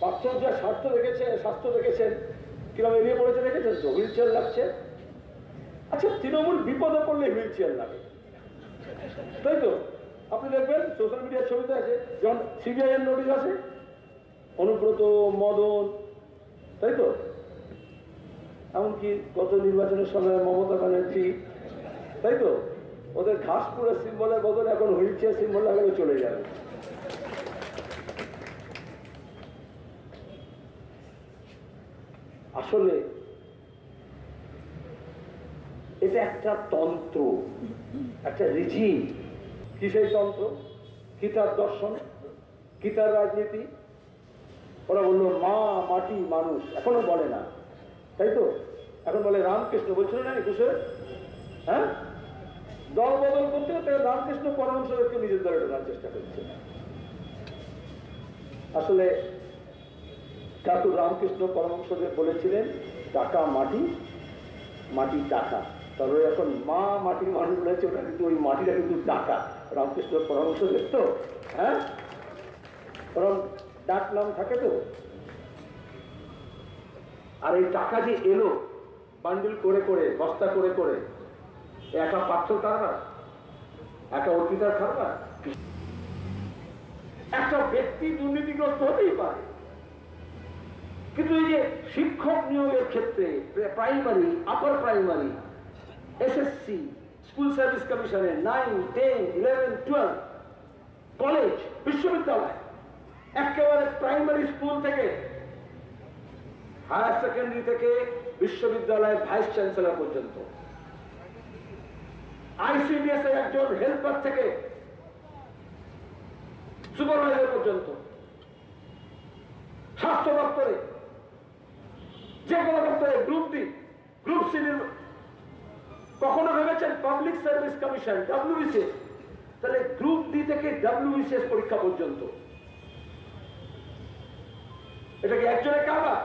পাশ্চর্য স্বার্থ রেখেছে স্বাস্থ্য রেখেছেন কীরকম এড়িয়ে পড়েছে রেখেছেন তো? হুইল চেয়ার লাগছে? আচ্ছা তৃণমূল বিপদে পড়লে হুইল চেয়ার লাগে। তাই তো? আপনি দেখবেন সোশ্যাল মিডিয়ার ছবিতে আছে, যেমন সিবিআই এর নোটিশ আছে অনুব্রত, মদন, তাই তো? এমনকি গত নির্বাচনের সময় মমতা ব্যানার্জি, তাই তো? ওদের ঘাসপুরের সিম্বলের বদলে এখন হুইল চেয়ার সিম্বল লাগালে চলে যাবে। আসলে এটা একটা তন্ত্র, একটা রিজিম কি সেই তন্ত্র? কি তার দর্শন? কি তার রাজনীতি? ওরা বলল, মা মাটি মানুষ। এখনও বলে না। তাই তো? এখন বলে, রামকৃষ্ণ বলছিল না একুশে? হ্যাঁ? দল বদল করতে করতে রামকৃষ্ণ পরমহংসদেরকে নিজের দলে ঢোকার চেষ্টা করছে। আসলে ঠাকুর রামকৃষ্ণ পরমহংসদেব বলেছিলেন, টাকা মাটি মাটি টাকা। তবে এখন মা মাটির মানুষ রয়েছে ওটা কিন্তু ওই মাটিটা কিন্তু টাকা। রামকৃষ্ণ পরমহংসদেব তো হ্যাঁ? ওরম ডাক নাম থাকে তো। আর এই টাকা যে এলো, বান্ডিল করে করে, বস্তা করে করে, একা পাত্র কারবার একা অর্পিতার কারবার একটা ব্যক্তি দুর্নীতিগ্রস্ত হতেই পারে। কিন্তু এই যে শিক্ষক নিয়োগের ক্ষেত্রে primary upper primary SSC school service কমিশনে nine ten eleven twelve college বিশ্ববিদ্যালয়, একেবারে প্রাইমারি স্কুল থেকে হায়ার সেকেন্ডারি থেকে বিশ্ববিদ্যালয়ের ভাইস চ্যান্সেলর পর্যন্ত। আইসিডিএস এর একজন হেল্পার থেকে সুপারভাইজার পর্যন্ত স্বাস্থ্য দপ্তরে যে কোনো দপ্তরে গ্রুপ ডি গ্রুপ সি কখনো ভেবেছেন পাবলিক সার্ভিস কমিশন ডাব্লিউবিসিএস তাহলে গ্রুপ ডি থেকে ডাব্লিউবিসিএস পরীক্ষা পর্যন্ত। এটা কি একজনের কারবার